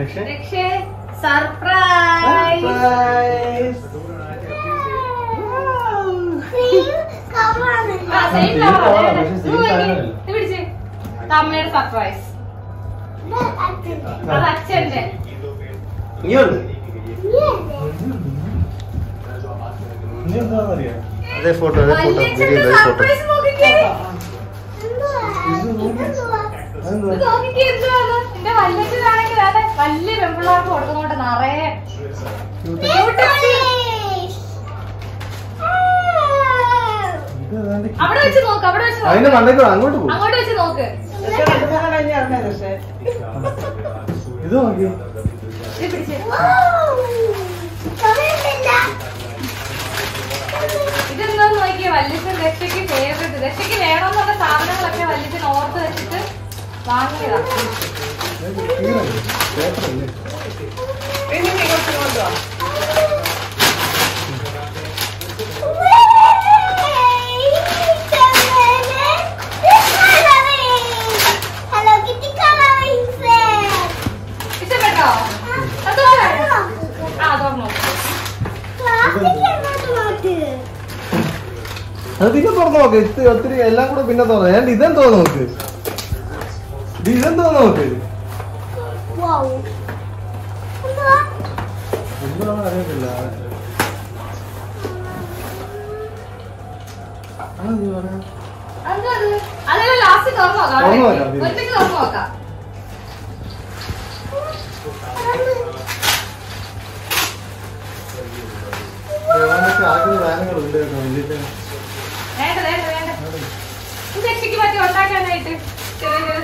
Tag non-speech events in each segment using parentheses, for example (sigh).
പക്ഷേ സർപ്രൈസ് അമ്മയുടെ സർപ്രൈസ് അത് അച്ഛന്റെ അതേ ഫോട്ടോ അതേ ഫോട്ടോ വീഡിയോ ഫോട്ടോ വലിയ പെമ്പിള്ളാർക്ക് കൊടുക്കുന്നോണ്ട് നിറയെ. അവിടെ വെച്ച് നോക്ക് അവിടെ വെച്ച് അതിന്റെ നോക്ക്. മണ്ടയ്ക്ക് അങ്ങോട്ട് പോകും അങ്ങോട്ട് വെച്ച് നോക്ക്. ഇത് നോക്കി ഇതെന്താ നോക്കിയേ? വല്യച്ഛൻ രക്ഷയ്ക്ക് ഫേവറേറ്റ് രക്ഷയ്ക്ക് വേണമെന്നുള്ള സാധനങ്ങളൊക്കെ വല്യച്ഛൻ ഓർത്ത് വെച്ചിട്ട് coloring set. ഇഷ്ടപ്പെട്ടോ അത് പിന്നെ തുറന്നു നോക്ക് ഒത്തിരി എല്ലാം കൂടെ പിന്നെ തുറന്നു ഞാൻ ഇതെന്തോ നോക്ക് ഇത് ഇതെന്തോ നോക്ക്? എന്താണെന്ന് അറിയത്തില്ല. ആ, ഇത് പറയാം. എന്താ അത്? അതല്ല ലാസ്റ്റ് തുറന്നു നോക്കാം തുറന്ന് അവിടെ നോക്കാം, വെച്ച്. ഒറ്റയ്ക്ക് തുറന്നു നോക്കാം ഏതാണ്ടൊക്കെ ആക്കുന്ന സാധനങ്ങളുണ്ട് കേട്ടോ വലിയ വേണ്ട വേണ്ട വേണ്ട ഇത് രക്ഷയ്ക്ക് പറ്റി ഉണ്ടാക്കാനായിട്ട്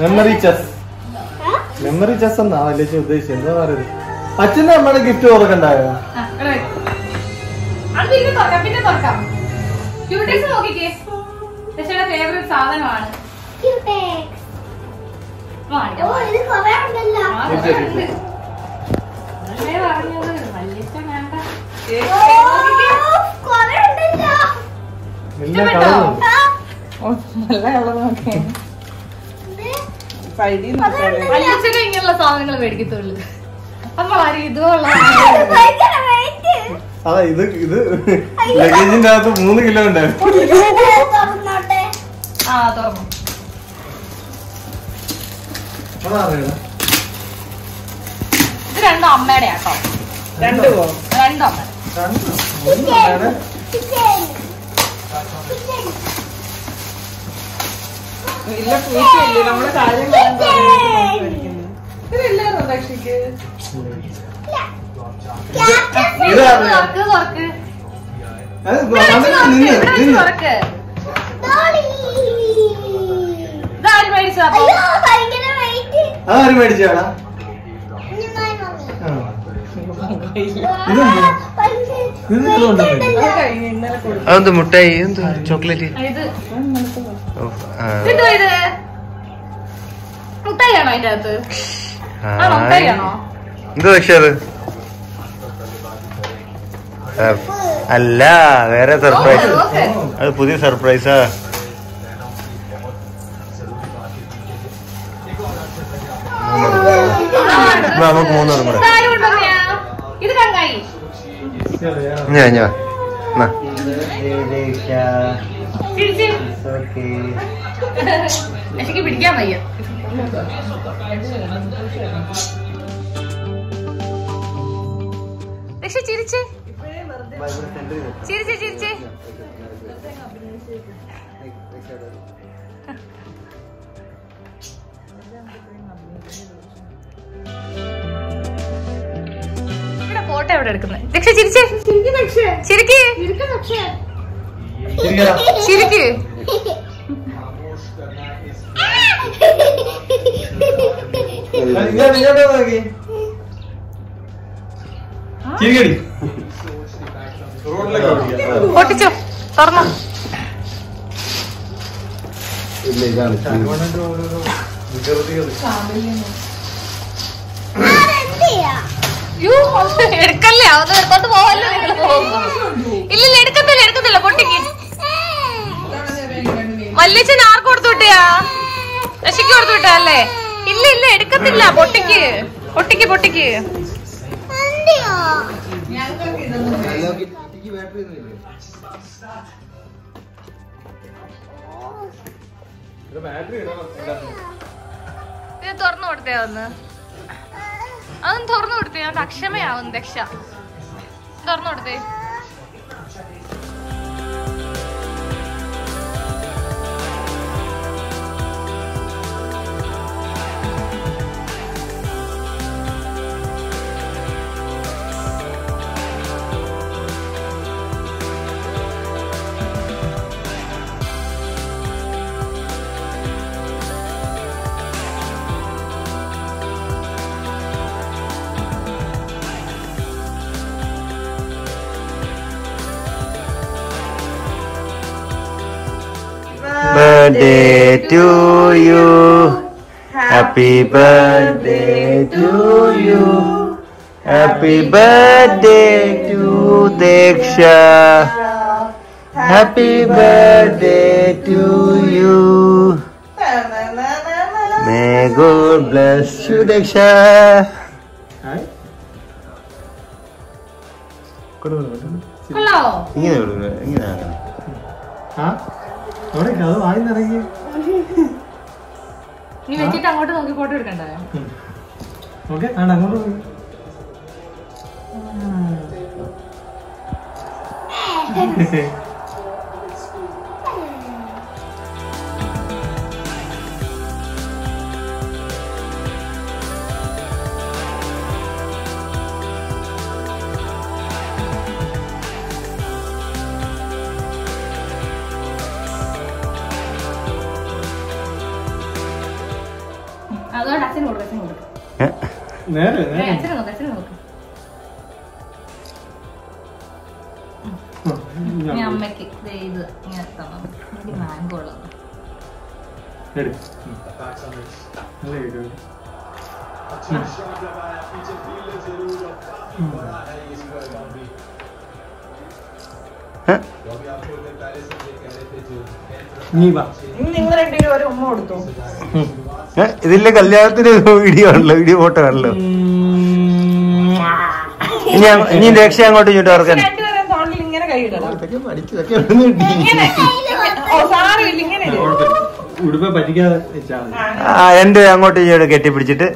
മെമ്മറി ചെസ്? മെമ്മറി ചെസ് എന്നാ? വലിയ ഉദ്ദേശിച്ചത്. എന്താ പറയുന്നത്? അച്ഛന്റെ അമ്മയുടെ ഗിഫ്റ്റ് തുറക്കണ്ടായോ പിന്നെ തുറക്കാം നോക്കിക്കേ. ദശയുടെ ഫേവറേറ്റ് സാധനമാണ്. നല്ല കളർ നോക്കേ ഉണ്ടല്ലോ. വല്യച്ഛനെ ഇങ്ങനെയുള്ള സാധനങ്ങൾ മേടിക്കത്തുള്ളൂ. നമ്മളാരും ഇതുള്ള ഇത് ഭയങ്കര weight. അതാ ഇത് ഇത് ലഗേജിന്റെ അകത്ത് മൂന്ന് കിലോ ഉണ്ടായിരുന്നു. ആ തുറന്നു. ഇത് രണ്ടും അമ്മയുടെ ആട്ടോ രണ്ടോ രണ്ടും? അമ്മ. ഇല്ല പൂച്ചയില്ലേ? കാര്യം മേടിച്ചാടാ അതെന്ത് മുട്ടായി? എന്ത്? ചോക്ലേറ്റ്? ആ, ഇത് ഓ, ആ. ഇതെന്തുവാ ഇത്? മുട്ടായിയാണോ അതിന്റെ അകത്ത്? ആണോ മുട്ടായിയാണോ? എന്ത് പക്ഷെ അത്? അല്ല വേറെ സർപ്രൈസ്. അത് പുതിയ സർപ്രൈസാ നമുക്ക് മൂന്നെണ്ണം കൂടെ. ഞാ ഞാ ഞാൻ ഞാൻ. പിടിച്ച് എനിക്ക് പിടിക്കാൻ വയ്യ. രക്ഷ ചിരിച്ചേ. ചിരിച്ചേ ചിരിച്ചേ. ഇവിടെ ഫോട്ടോ എവിടെ എടുക്കുന്നത്? രക്ഷ ചിരിച്ച്. ചിരിക്ക് ചിരിക്ക്. ഇങ്ങോട്ട് നോക്കി ഓടിക്കാം. പൊട്ടിച്ചോ തുറന്നോ. ഇല്ല ഇതാണ് എടുക്കല്ലേ? അവന്ന് എടുത്തോണ്ട് പോവല്ലോ നിങ്ങൾ പോകുമ്പോ ഇല്ലില്ല എടുക്കത്തില്ല എടുക്കത്തില്ല. പൊട്ടിക്ക് വല്യച്ഛൻ ആർക്ക് കൊടുത്തു വിട്ടയാ രശിക്ക് കൊടുത്തു വിട്ടല്ലേ ഇല്ല ഇല്ല എടുക്കത്തില്ല. പൊട്ടിക്ക്. പൊട്ടിക്ക് പൊട്ടിക്ക്. ഇത് തുറന്നു കൊടുത്തേ ഒന്ന് അതൊന്ന് തുറന്നു കൊടുത്തേ. അത് അക്ഷമയാവും ദക്ഷ. തുറന്നു കൊടുത്തേ. Birthday to you. Happy birthday to you. Happy birthday to Deksha. Happy birthday to you. May God bless you, Deksha. Hello. ഇങ്ങനെ ഇങ്ങനെ. ആ അവിടെ അത് വായിന്നിറങ്ങി. നീ വെച്ചിട്ട് അങ്ങോട്ട് നോക്കി ഫോട്ടോ എടുക്കണ്ടായോ ഓക്കെ ആണ് അങ്ങോട്ട് പോയി. (laughs) നേരെ നേരെ അച്ഛനെ നോക്ക് അച്ഛനെ നോക്ക് ഞാൻ അമ്മയ്ക്ക് ഇത് ഇങ്ങനെ തന്നു എനിക്ക് മാങ്കോ ഉള്ളത്. നല്ല കേക്ക്. ഏ? നീ വാ ഇനി നിങ്ങൾ രണ്ടുപേരും ഒരു ഉമ്മ കൊടുത്തു ഏ? ഇതിലെ കല്യാണത്തിന് വീഡിയോ ആണല്ലോ വീഡിയോ ഫോട്ടോ ആണല്ലോ ഇനി ഇനി രക്ഷ അങ്ങോട്ട് ഇങ്ങോട്ട് ഓർക്കാൻ ആ, എന്റെ അങ്ങോട്ട് ഇങ്ങോട്ട് കെട്ടിപ്പിടിച്ചിട്ട്.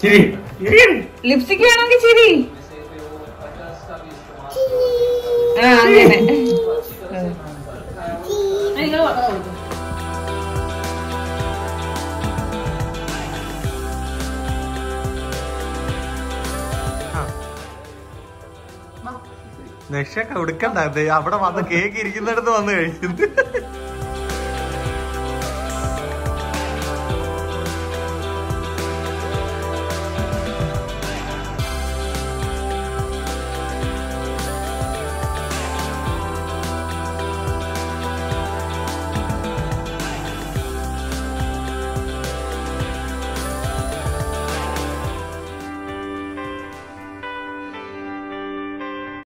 ശരി. ലിപ്സ്റ്റിക് വേണമെങ്കിൽ ചിരി ആ അങ്ങനെ കൊടുക്കും രക്ഷ കൊടുക്കണ്ട അവിടെ വന്ന് കേക്ക് ഇരിക്കുന്നിടത്ത് വന്ന് കഴിക്കുന്നത്